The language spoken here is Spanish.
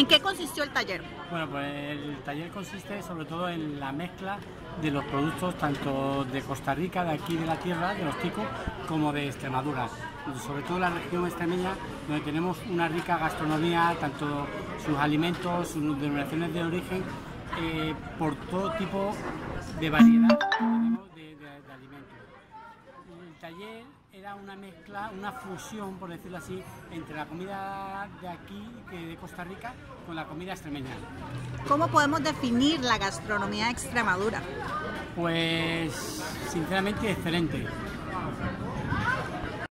¿En qué consistió el taller? Bueno, pues el taller consiste sobre todo en la mezcla de los productos tanto de Costa Rica, de aquí de la tierra, de los ticos, como de Extremadura. Sobre todo la región extremeña, donde tenemos una rica gastronomía, tanto sus alimentos, sus denominaciones de origen, eh, por todo tipo de variedad de, de alimentos. El taller era una mezcla, una fusión, por decirlo así, entre la comida de aquí, de Costa Rica, con la comida extremeña. ¿Cómo podemos definir la gastronomía de Extremadura? Pues, sinceramente, excelente.